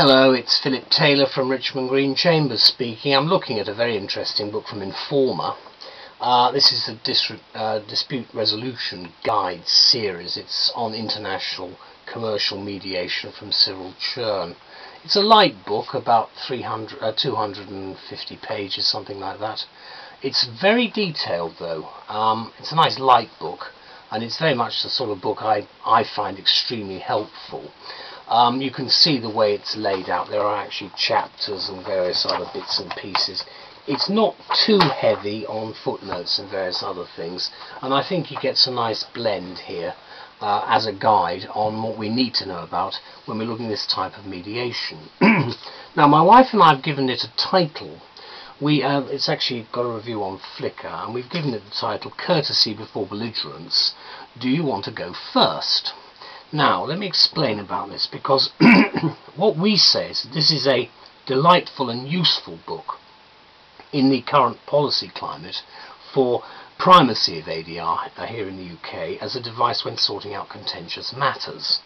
Hello, it's Phillip Taylor from Richmond Green Chambers speaking. I'm looking at a very interesting book from Informa. Uh, this is a uh, dispute resolution guide series. It's on international commercial mediation from Cyril Chern. It's a light book, about 300, uh, 250 pages, something like that. It's very detailed though. Um, it's a nice light book and it's very much the sort of book I, I find extremely helpful. Um, you can see the way it's laid out. There are actually chapters and various other bits and pieces. It's not too heavy on footnotes and various other things, and I think he gets a nice blend here uh, as a guide on what we need to know about when we're looking at this type of mediation. now, my wife and I have given it a title. We uh, It's actually got a review on Flickr, and we've given it the title Courtesy Before Belligerence. Do you want to go first? Now, let me explain about this because what we say is this is a delightful and useful book in the current policy climate for primacy of ADR here in the UK as a device when sorting out contentious matters.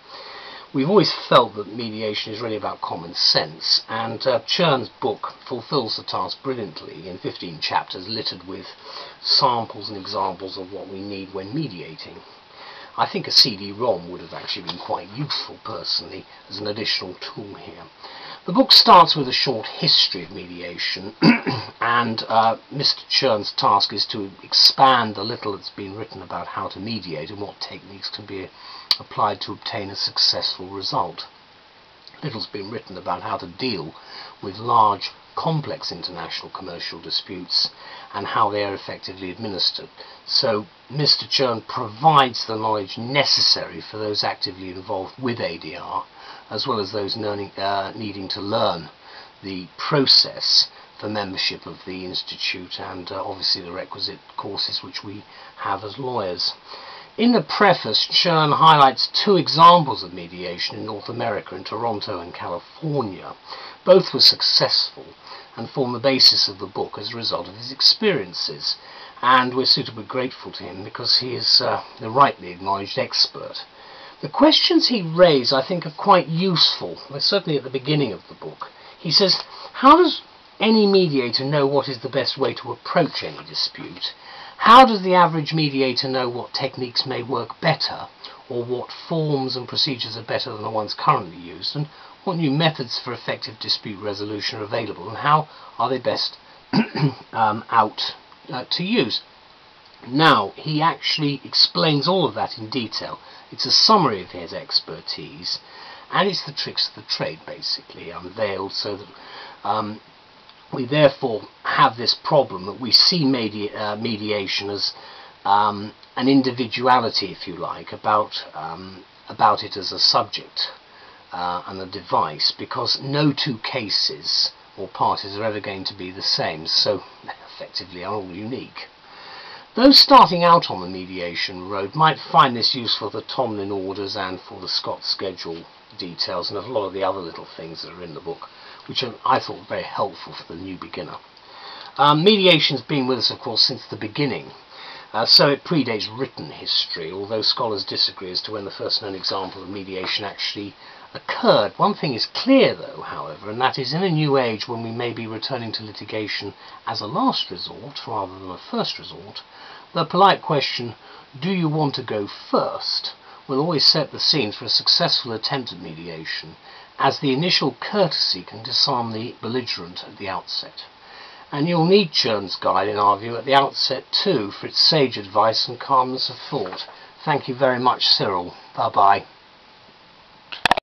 We've always felt that mediation is really about common sense, and uh, Chern's book fulfills the task brilliantly in 15 chapters littered with samples and examples of what we need when mediating. I think a CD-ROM would have actually been quite useful personally as an additional tool here. The book starts with a short history of mediation and uh, Mr. Chern's task is to expand the little that's been written about how to mediate and what techniques can be applied to obtain a successful result. Little's been written about how to deal with large complex international commercial disputes and how they are effectively administered. So Mr. Chern provides the knowledge necessary for those actively involved with ADR as well as those learning, uh, needing to learn the process for membership of the Institute and uh, obviously the requisite courses which we have as lawyers. In the preface, Chern highlights two examples of mediation in North America, in Toronto and California. Both were successful and form the basis of the book as a result of his experiences. And we're suitably grateful to him because he is uh, the rightly acknowledged expert. The questions he raised, I think, are quite useful. Certainly at the beginning of the book. He says, how does any mediator know what is the best way to approach any dispute? How does the average mediator know what techniques may work better, or what forms and procedures are better than the ones currently used, and what new methods for effective dispute resolution are available, and how are they best um, out uh, to use? Now, he actually explains all of that in detail. It's a summary of his expertise, and it's the tricks of the trade, basically, unveiled so that um, we therefore have this problem that we see medi uh, mediation as um, an individuality, if you like, about um, about it as a subject uh, and a device, because no two cases or parties are ever going to be the same, so effectively are all unique. Those starting out on the mediation road might find this useful for the Tomlin orders and for the Scott schedule details and a lot of the other little things that are in the book which I thought were very helpful for the new beginner. Um, mediation's been with us, of course, since the beginning, uh, so it predates written history, although scholars disagree as to when the first known example of mediation actually occurred. One thing is clear, though, however, and that is in a new age when we may be returning to litigation as a last resort rather than a first resort, the polite question, do you want to go first, will always set the scene for a successful attempt at mediation, as the initial courtesy can disarm the belligerent at the outset. And you'll need Chern's guide, in our view, at the outset too, for its sage advice and calmness of thought. Thank you very much, Cyril. Bye-bye.